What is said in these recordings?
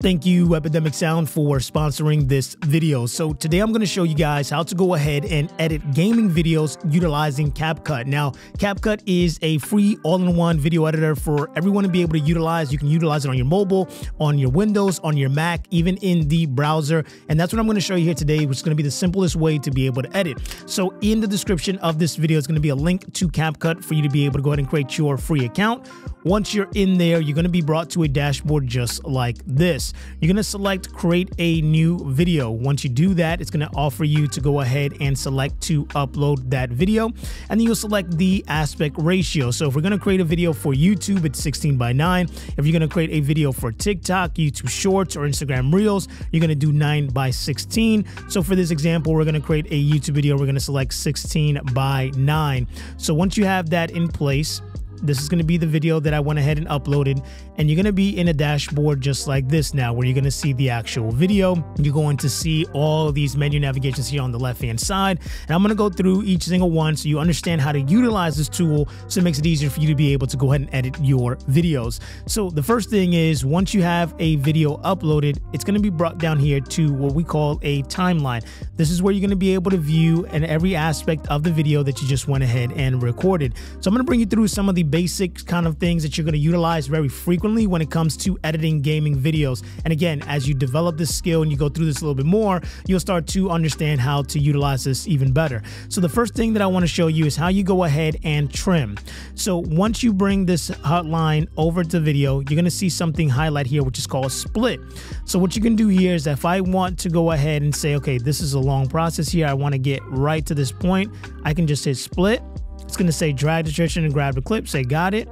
Thank you, Epidemic Sound, for sponsoring this video. So today I'm going to show you guys how to go ahead and edit gaming videos utilizing CapCut. Now, CapCut is a free all-in-one video editor for everyone to be able to utilize. You can utilize it on your mobile, on your Windows, on your Mac, even in the browser. And that's what I'm going to show you here today, which is going to be the simplest way to be able to edit. So in the description of this video is going to be a link to CapCut for you to be able to go ahead and create your free account. Once you're in there, you're going to be brought to a dashboard just like this. You're going to select create a new video. Once you do that, it's going to offer you to go ahead and select to upload that video. And then you'll select the aspect ratio. So if we're going to create a video for YouTube, it's 16 by 9. If you're going to create a video for TikTok, YouTube Shorts, or Instagram Reels, you're going to do 9 by 16. So for this example, we're going to create a YouTube video. We're going to select 16 by 9. So once you have that in place, this is going to be the video that I went ahead and uploaded and you're going to be in a dashboard just like this now where you're going to see the actual video. You're going to see all these menu navigations here on the left hand side and I'm going to go through each single one so you understand how to utilize this tool so it makes it easier for you to be able to go ahead and edit your videos. So the first thing is once you have a video uploaded, it's going to be brought down here to what we call a timeline. This is where you're going to be able to view and every aspect of the video that you just went ahead and recorded. So I'm going to bring you through some of the basic kind of things that you're going to utilize very frequently when it comes to editing gaming videos. And again, as you develop this skill and you go through this a little bit more, you'll start to understand how to utilize this even better. So the first thing that I want to show you is how you go ahead and trim. So once you bring this hotline over to video, you're going to see something highlight here, which is called split. So what you can do here is if I want to go ahead and say, okay, this is a long process here. I want to get right to this point. I can just hit split it's going to say drag the description and grab the clip. Say got it.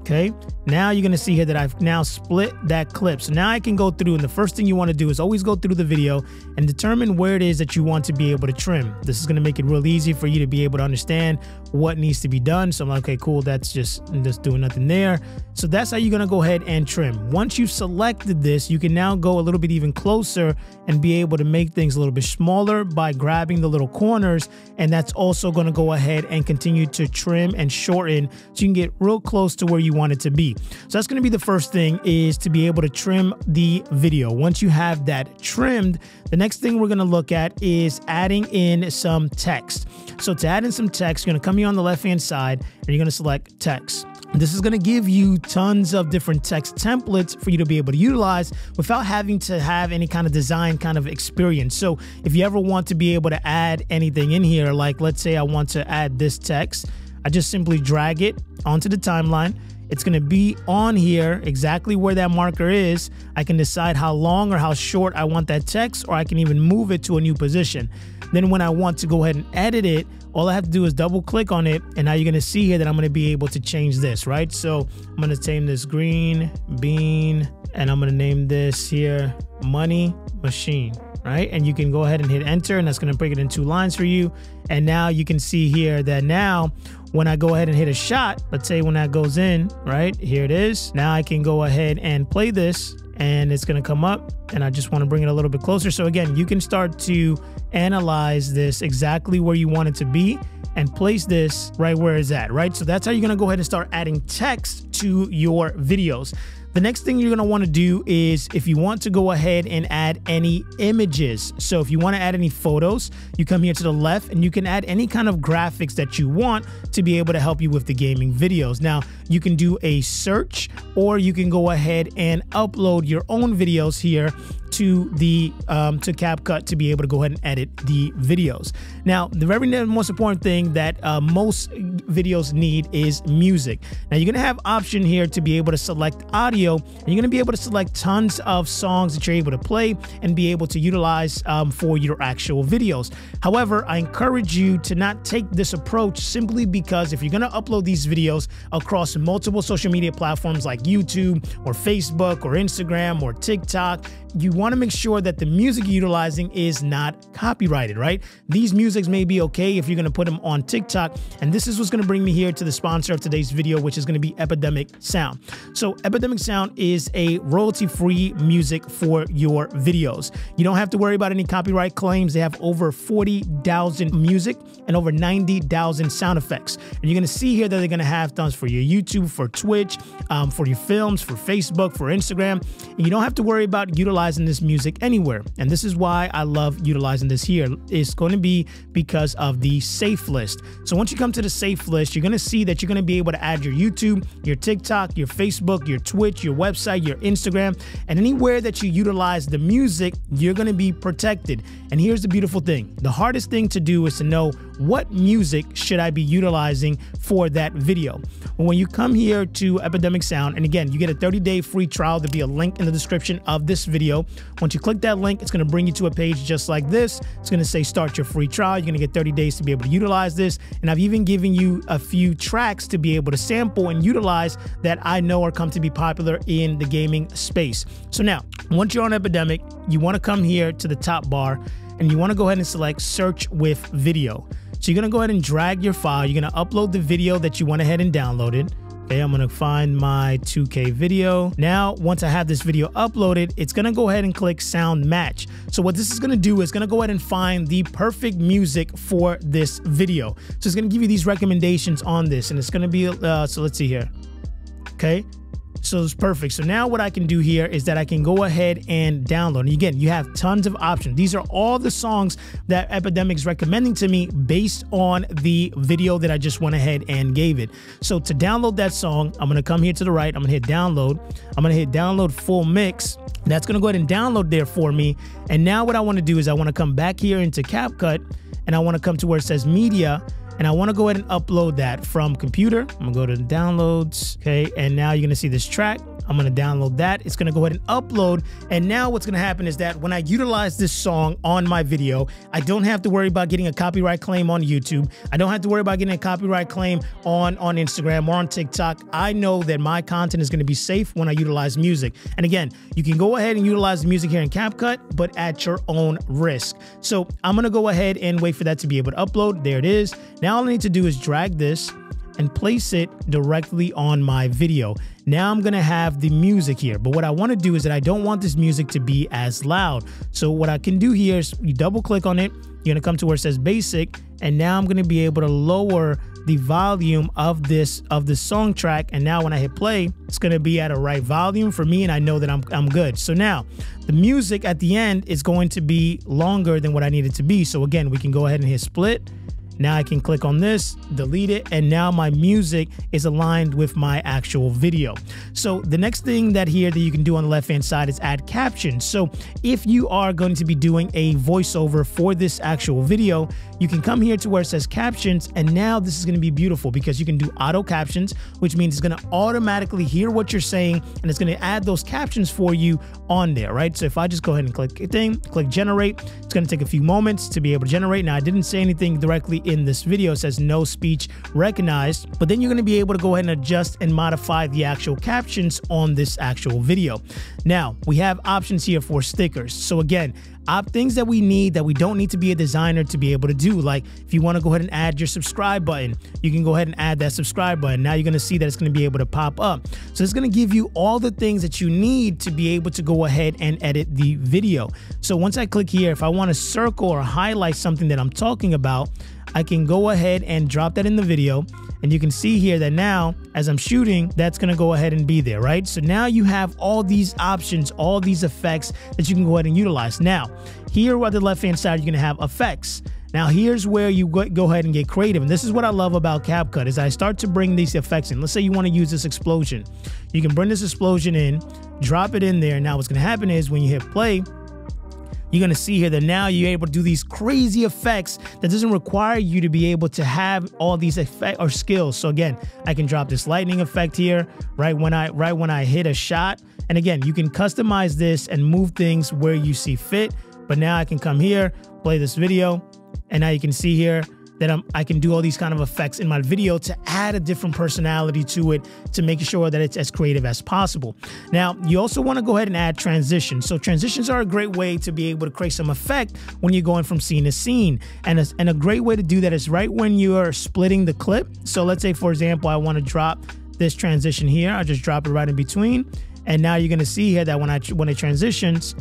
Okay. Now you're to see here that I've now split that clip. So now I can go through and the first thing you want to do is always go through the video and determine where it is that you want to be able to trim. This is going to make it real easy for you to be able to understand what needs to be done. So I'm like, okay, cool. That's just, just doing nothing there. So that's how you're going to go ahead and trim. Once you've selected this, you can now go a little bit even closer and be able to make things a little bit smaller by grabbing the little corners. And that's also going to go ahead and continue to trim and shorten so you can get real close to where you want it to be. So that's going to be the first thing is to be able to trim the video. Once you have that trimmed, the next thing we're going to look at is adding in some text. So to add in some text, you're to come here on the left hand side and you're to select text. This is to give you tons of different text templates for you to be able to utilize without having to have any kind of design kind of experience. So if you ever want to be able to add anything in here, like let's say I want to add this text, I just simply drag it onto the timeline it's going to be on here exactly where that marker is. I can decide how long or how short I want that text, or I can even move it to a new position. Then when I want to go ahead and edit it, all I have to do is double click on it. And now you're going to see here that I'm going to be able to change this, right? So I'm going to name this green bean and I'm going to name this here money machine right? And you can go ahead and hit enter and that's going to break it in two lines for you. And now you can see here that now when I go ahead and hit a shot, let's say when that goes in, right? Here it is. Now I can go ahead and play this and it's going to come up and I just want to bring it a little bit closer. So again, you can start to analyze this exactly where you want it to be and place this right where it's at, right? So that's how you're going to go ahead and start adding text to your videos. The next thing you're going to want to do is if you want to go ahead and add any images. So if you want to add any photos, you come here to the left and you can add any kind of graphics that you want to be able to help you with the gaming videos. Now, you can do a search or you can go ahead and upload your own videos here to the um, to CapCut to be able to go ahead and edit the videos. Now, the very most important thing that uh, most videos need is music. Now, you're gonna have option here to be able to select audio, and you're gonna be able to select tons of songs that you're able to play and be able to utilize um, for your actual videos. However, I encourage you to not take this approach simply because if you're gonna upload these videos across multiple social media platforms like YouTube or Facebook or Instagram or TikTok, you want to make sure that the music you're utilizing is not copyrighted, right? These musics may be okay if you're going to put them on TikTok. And this is what's going to bring me here to the sponsor of today's video, which is going to be Epidemic Sound. So Epidemic Sound Sound is a royalty-free music for your videos. You don't have to worry about any copyright claims. They have over 40,000 music and over 90,000 sound effects. And you're gonna see here that they're gonna have tons for your YouTube, for Twitch, um, for your films, for Facebook, for Instagram. And you don't have to worry about utilizing this music anywhere. And this is why I love utilizing this here. It's going to be because of the safe list. So once you come to the safe list, you're gonna see that you're gonna be able to add your YouTube, your TikTok, your Facebook, your Twitch, your website, your Instagram, and anywhere that you utilize the music, you're gonna be protected. And here's the beautiful thing the hardest thing to do is to know what music should I be utilizing for that video. Well, when you come here to Epidemic Sound, and again, you get a 30 day free trial. There'll be a link in the description of this video. Once you click that link, it's gonna bring you to a page just like this. It's gonna say start your free trial. You're gonna get 30 days to be able to utilize this. And I've even given you a few tracks to be able to sample and utilize that I know are come to be popular in the gaming space. So now, once you're on Epidemic, you wanna come here to the top bar and you wanna go ahead and select search with video. So you're gonna go ahead and drag your file. You're gonna upload the video that you went ahead and downloaded. Okay, I'm gonna find my 2K video. Now, once I have this video uploaded, it's gonna go ahead and click sound match. So what this is gonna do is gonna go ahead and find the perfect music for this video. So it's gonna give you these recommendations on this and it's gonna be, uh, so let's see here. Okay, so it's perfect. So now what I can do here is that I can go ahead and download. And again, you have tons of options. These are all the songs that Epidemic's recommending to me based on the video that I just went ahead and gave it. So to download that song, I'm gonna come here to the right. I'm gonna hit download. I'm gonna hit download full mix. That's gonna go ahead and download there for me. And now what I wanna do is I wanna come back here into CapCut and I wanna come to where it says media and I want to go ahead and upload that from computer. I'm gonna go to downloads, okay, and now you're gonna see this track. I'm gonna download that. It's gonna go ahead and upload. And now what's gonna happen is that when I utilize this song on my video, I don't have to worry about getting a copyright claim on YouTube. I don't have to worry about getting a copyright claim on, on Instagram or on TikTok. I know that my content is gonna be safe when I utilize music. And again, you can go ahead and utilize the music here in CapCut, but at your own risk. So I'm gonna go ahead and wait for that to be able to upload. There it is. Now all I need to do is drag this and place it directly on my video. Now I'm gonna have the music here, but what I wanna do is that I don't want this music to be as loud. So what I can do here is you double click on it, you're gonna come to where it says basic, and now I'm gonna be able to lower the volume of this of the song track and now when I hit play it's going to be at a right volume for me and I know that I'm, I'm good so now the music at the end is going to be longer than what I need it to be so again we can go ahead and hit split now I can click on this, delete it, and now my music is aligned with my actual video. So the next thing that here that you can do on the left hand side is add captions. So if you are going to be doing a voiceover for this actual video, you can come here to where it says captions, and now this is going to be beautiful because you can do auto captions, which means it's going to automatically hear what you're saying and it's going to add those captions for you on there, right? So if I just go ahead and click a thing, click generate, it's going to take a few moments to be able to generate. Now I didn't say anything directly in this video. It says no speech recognized, but then you're going to be able to go ahead and adjust and modify the actual captions on this actual video. Now, we have options here for stickers. So again, things that we need that we don't need to be a designer to be able to do. Like if you want to go ahead and add your subscribe button, you can go ahead and add that subscribe button. Now you're going to see that it's going to be able to pop up. So it's going to give you all the things that you need to be able to go ahead and edit the video. So once I click here, if I want to circle or highlight something that I'm talking about, I can go ahead and drop that in the video. And you can see here that now, as I'm shooting, that's gonna go ahead and be there, right? So now you have all these options, all these effects that you can go ahead and utilize. Now, here on the left-hand side, you're gonna have effects. Now here's where you go ahead and get creative. And this is what I love about CapCut is I start to bring these effects in. Let's say you want to use this explosion. You can bring this explosion in, drop it in there. Now what's going to happen is when you hit play, you're going to see here that now you're able to do these crazy effects that doesn't require you to be able to have all these effect or skills. So again, I can drop this lightning effect here right when I right when I hit a shot. And again, you can customize this and move things where you see fit. But now I can come here, play this video, and now you can see here that I'm, I can do all these kind of effects in my video to add a different personality to it to make sure that it's as creative as possible. Now, you also want to go ahead and add transitions. So transitions are a great way to be able to create some effect when you're going from scene to scene. And a, and a great way to do that is right when you are splitting the clip. So let's say, for example, I want to drop this transition here. I'll just drop it right in between. And now you're gonna see here that when I when it transitions,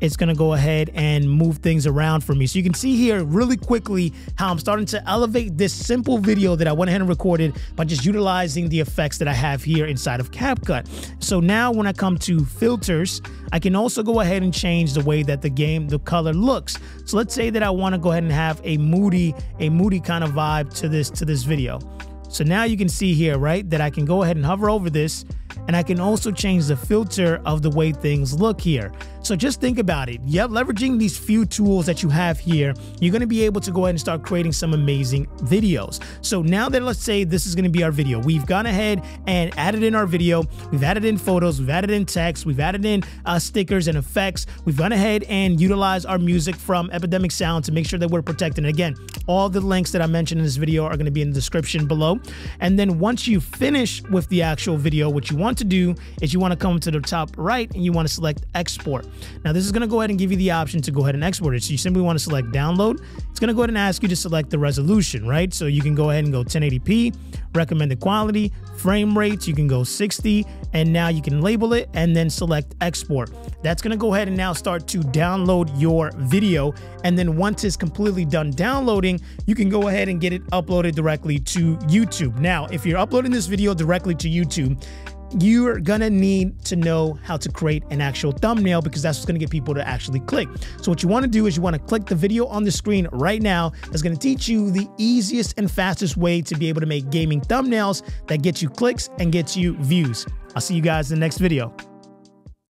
it's gonna go ahead and move things around for me. So you can see here really quickly how I'm starting to elevate this simple video that I went ahead and recorded by just utilizing the effects that I have here inside of CapCut. So now when I come to filters, I can also go ahead and change the way that the game, the color looks. So let's say that I wanna go ahead and have a moody, a moody kind of vibe to this, to this video. So now you can see here, right, that I can go ahead and hover over this and I can also change the filter of the way things look here. So just think about it. Yep, leveraging these few tools that you have here, you're gonna be able to go ahead and start creating some amazing videos. So now that let's say this is gonna be our video, we've gone ahead and added in our video, we've added in photos, we've added in text, we've added in uh, stickers and effects, we've gone ahead and utilized our music from Epidemic Sound to make sure that we're protected. And again, all the links that I mentioned in this video are gonna be in the description below. And then once you finish with the actual video, what you want to do is you wanna come to the top right and you wanna select export. Now this is gonna go ahead and give you the option to go ahead and export it. So you simply wanna select download. It's gonna go ahead and ask you to select the resolution, right? So you can go ahead and go 1080p, recommended quality, frame rates, you can go 60, and now you can label it and then select export. That's gonna go ahead and now start to download your video. And then once it's completely done downloading, you can go ahead and get it uploaded directly to YouTube. Now, if you're uploading this video directly to YouTube, you're gonna need to know how to create an actual thumbnail because that's what's gonna get people to actually click. So what you wanna do is you wanna click the video on the screen right now that's gonna teach you the easiest and fastest way to be able to make gaming thumbnails that gets you clicks and gets you views. I'll see you guys in the next video.